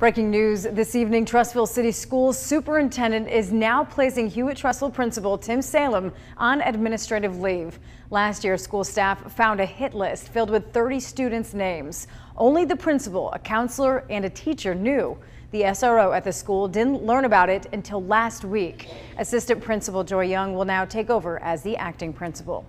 Breaking news this evening, Trussville City Schools Superintendent is now placing Hewitt Trussville principal Tim Salem on administrative leave. Last year, school staff found a hit list filled with 30 students' names. Only the principal, a counselor, and a teacher knew. The SRO at the school didn't learn about it until last week. Assistant Principal Joy Young will now take over as the acting principal.